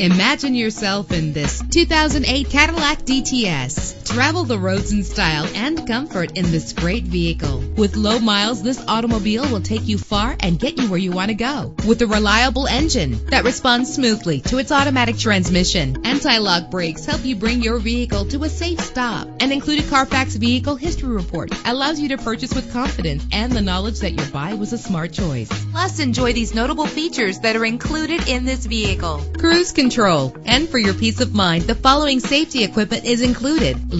Imagine yourself in this 2008 Cadillac DTS. Travel the roads in style and comfort in this great vehicle. With low miles, this automobile will take you far and get you where you want to go. With a reliable engine that responds smoothly to its automatic transmission, anti-lock brakes help you bring your vehicle to a safe stop. An included Carfax vehicle history report allows you to purchase with confidence and the knowledge that your buy was a smart choice. Plus, enjoy these notable features that are included in this vehicle. Cruise control. And for your peace of mind, the following safety equipment is included.